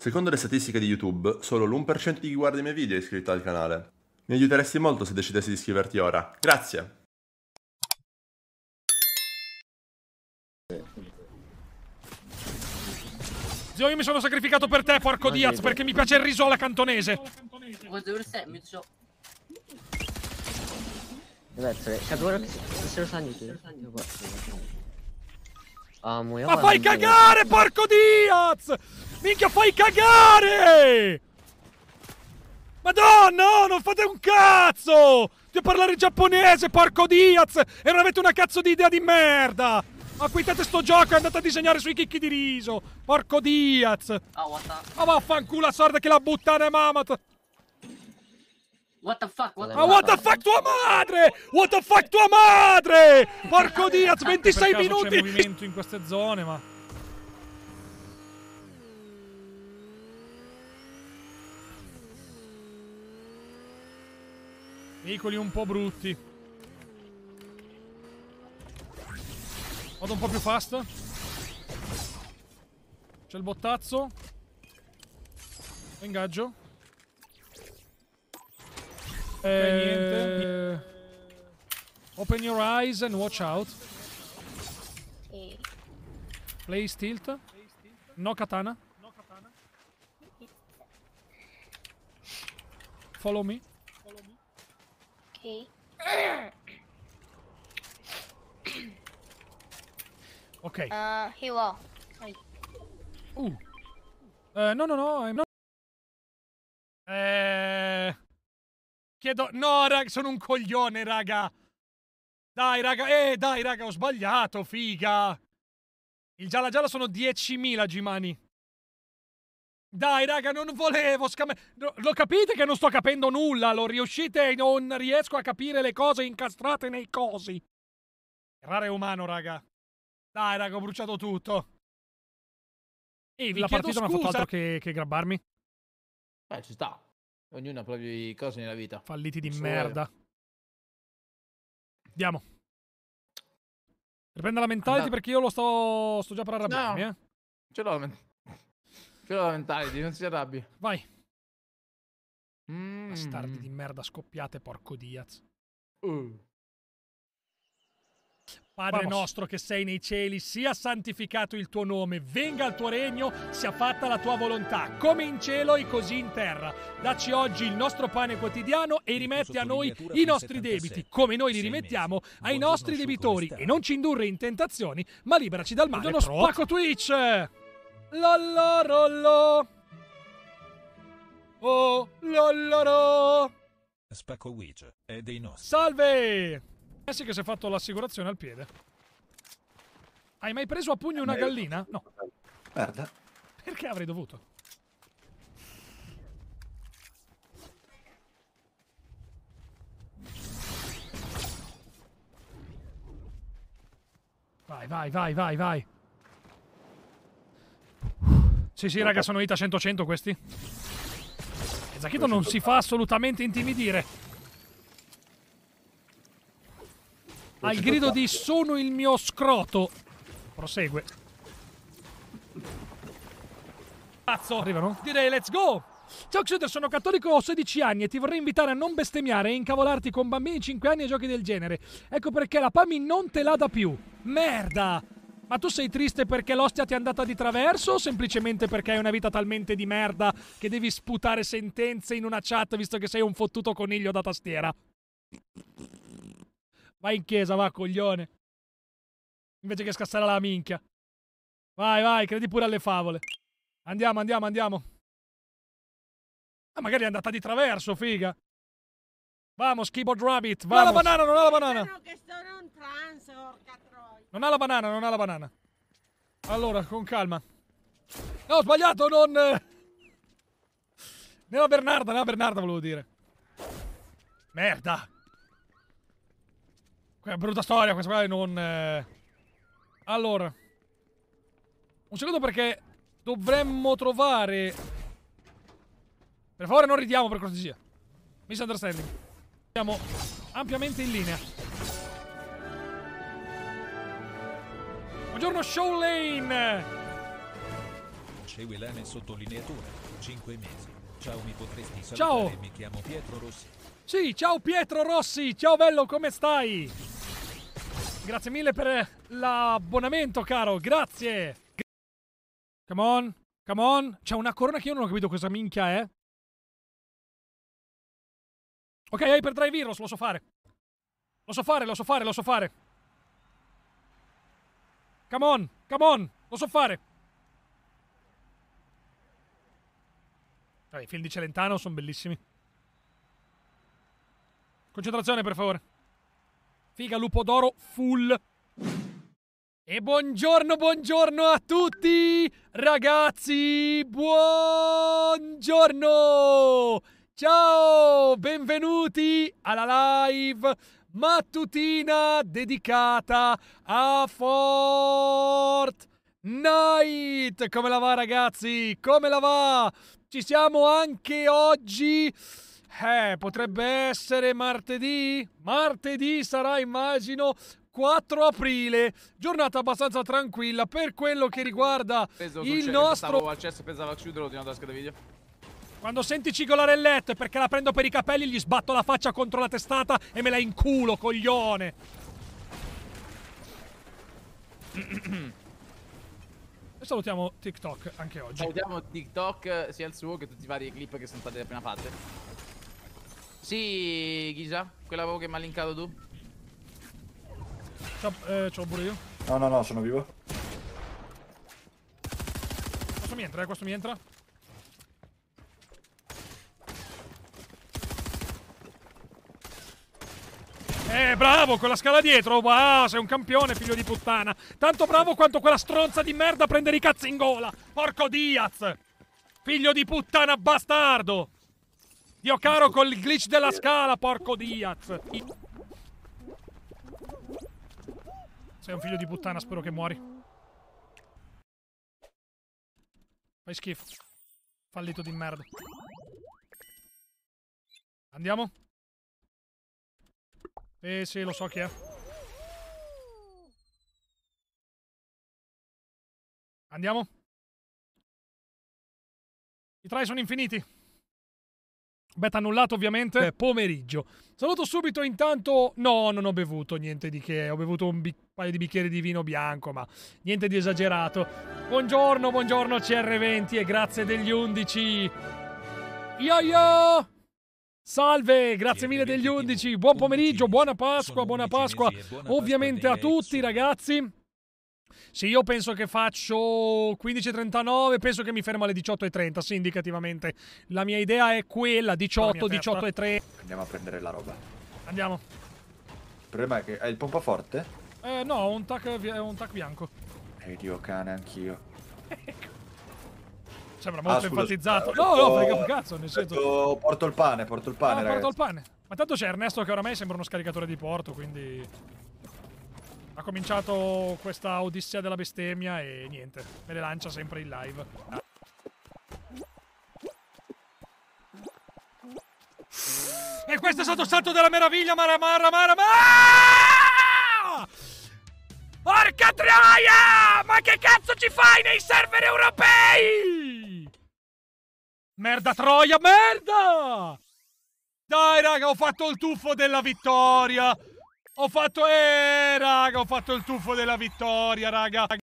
Secondo le statistiche di YouTube, solo l'1% di chi guarda i miei video è iscritto al canale. Mi aiuteresti molto se decidessi di iscriverti ora. Grazie! Zio, io mi sono sacrificato per te, porco Diaz, perché mi piace il riso alla cantonese. Ma fai cagare, porco Diaz! Minchia, fai cagare! Madonna, oh, non fate un cazzo! Devo parlare giapponese, porco Diaz! E non avete una cazzo di idea di merda! Acquitate sto gioco e andate a disegnare sui chicchi di riso! Porco Diaz! Ah, what the... Ma vaffanculo a sorda che la buttane mamat! What the fuck? What the Ma what the fuck tua madre! What the fuck tua madre! Porco Diaz, 26 minuti! C'è movimento in queste zone, ma... Veicoli un po' brutti. Vado un po' più fast. C'è il bottazzo. Ingaggio. Eh, niente. Open your eyes and watch out. Place tilt. No katana. Follow me. Okay. Ok. Uh, he will. Uh. Eh, no, no, no. I'm not... Eh... Chiedo... No, raga, sono un coglione, raga. Dai, raga. Eh, dai, raga, ho sbagliato, figa. Il gialla gialla sono 10.000 Gimani. Dai, raga, non volevo scambiare. Lo capite che non sto capendo nulla? Lo riuscite? Non riesco a capire le cose incastrate nei cosi. Errare umano, raga. Dai, raga, ho bruciato tutto. E vi la partita non ha fatto scusa. altro che, che grabbarmi. Eh, ci sta. Ognuno ha i propri cose nella vita. Falliti di merda. Andiamo. Riprenda lamentarti Andate. perché io lo sto. sto già per arrabbiarmi, No. eh. Ce l'ho la men- Ce l'ho la mentality, non si arrabbi. Vai. Mm. Bastardi di merda scoppiate, porco Diaz. Uh. Padre Vamos. nostro che sei nei cieli, sia santificato il tuo nome, venga il tuo regno, sia fatta la tua volontà, come in cielo e così in terra. Dacci oggi il nostro pane quotidiano e rimetti a noi i nostri debiti, come noi li rimettiamo ai nostri debitori. E non ci indurre in tentazioni, ma liberaci dal male. Buongiorno, spacco Twitch! Lolorollo! Oh, loloro! Spacco Witch è dei nostri. Salve! Eh sì che si è fatto l'assicurazione al piede. Hai mai preso a pugno una gallina? No. Merda. Perché avrei dovuto? Vai, vai, vai, vai, vai. Sì, sì, raga, sono Ita 100-100 questi. E Zacchito non si fa assolutamente intimidire. Ha il grido di sono il mio scroto. Prosegue. Cazzo, arrivano? Direi let's go! Ciao Xuder, sono cattolico, ho 16 anni e ti vorrei invitare a non bestemmiare e incavolarti con bambini di 5 anni e giochi del genere. Ecco perché la Pami non te la dà più. Merda! Ma tu sei triste perché l'ostia ti è andata di traverso o semplicemente perché hai una vita talmente di merda che devi sputare sentenze in una chat visto che sei un fottuto coniglio da tastiera? Vai in chiesa, va, coglione. Invece che scassare la minchia. Vai, vai, credi pure alle favole. Andiamo, andiamo, andiamo. Ah, magari è andata di traverso, figa. Vamos, keyboard rabbit. Non ha la banana, non ha la banana. che sono un trans, troia. Non ha la banana, non ha la banana. Allora, con calma. No, ho sbagliato, non... eh. Nella Bernarda, nella Bernarda volevo dire. Merda. Quella brutta storia, questa qua non... eh. Allora. Un secondo perché dovremmo trovare... Per favore non ridiamo per cortesia. Misunderstanding. Siamo ampiamente in linea. Buongiorno Show Lane! facevi l'M sottolineatura. 5 mesi. Ciao, mi potresti salutare? Ciao. Mi chiamo Pietro Rossi. Sì, ciao Pietro Rossi, ciao bello, come stai? Grazie mille per l'abbonamento, caro, grazie. Come on, come on. C'è una corona che io non ho capito cosa minchia è. Ok, Hyper Drive Heroes, lo so fare. Lo so fare, lo so fare, lo so fare. Come on, come on, lo so fare. Dai, I film di Celentano sono bellissimi. Concentrazione, per favore. Figa, lupo d'oro full. E buongiorno, buongiorno a tutti, ragazzi. Buongiorno. Ciao, benvenuti alla live mattutina dedicata a Fortnite. Come la va, ragazzi? Come la va? Ci siamo anche oggi. Eh, potrebbe essere martedì? Martedì sarà, immagino, 4 aprile. Giornata abbastanza tranquilla per quello che riguarda il nostro... Stavo al cesso pensavo a chiuderlo, ho tirato la scheda video. Quando senti cigolare il letto è perché la prendo per i capelli, gli sbatto la faccia contro la testata e me la inculo, coglione. e salutiamo TikTok anche oggi. Salutiamo TikTok, sia il suo che tutti i vari clip che sono state appena fatte. Sì, Ghisa, quella che mi ha linkato tu. Ciao, eh, ciao pure io. No, no, no, sono vivo. Questo mi entra, eh, questo mi entra. Eh, bravo, con la scala dietro. Wow, sei un campione, figlio di puttana. Tanto bravo quanto quella stronza di merda a prendere i cazzi in gola. Porco Diaz. Figlio di puttana bastardo. Dio caro col glitch della scala, porco Diaz. Sei un figlio di puttana, spero che muori. Fai schifo. Fallito di merda. Andiamo? Eh sì, lo so chi è. Andiamo? I try sono infiniti. Beta annullato ovviamente. Eh, pomeriggio. Saluto subito intanto... No, non ho bevuto niente di che. Ho bevuto un paio di bicchieri di vino bianco, ma niente di esagerato. Buongiorno, buongiorno CR20 e grazie degli 11. Yo yo! Salve, grazie mille degli 11. Buon pomeriggio, buona Pasqua, buona Pasqua. Ovviamente a tutti ragazzi. Sì, io penso che faccio 15.39, penso che mi fermo alle 18.30, sì, indicativamente. La mia idea è quella, 18, 18.30. Andiamo a prendere la roba. Andiamo. Il problema è che hai il pompaforte? Eh, no, un tac, un tac bianco. E Dio cane, anch'io. Sembra molto Ah, enfatizzato. scusa, No, ho no, detto- frega un cazzo, nel senso... porto il pane, porto il pane, Ah, ragazzi. porto il pane. Ma tanto c'è Ernesto che oramai sembra uno scaricatore di porto, quindi... Ha cominciato questa odissea della bestemmia e niente, me le lancia sempre in live. E questo è stato il salto della meraviglia, Mara Mara Mara Mara! Porca troia! Ma che cazzo ci fai nei server europei? Merda troia, merda! Dai, raga, ho fatto il tuffo della vittoria! Ho fatto... Eh, raga, ho fatto il tuffo della vittoria, raga!